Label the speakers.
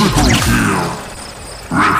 Speaker 1: Triple kill.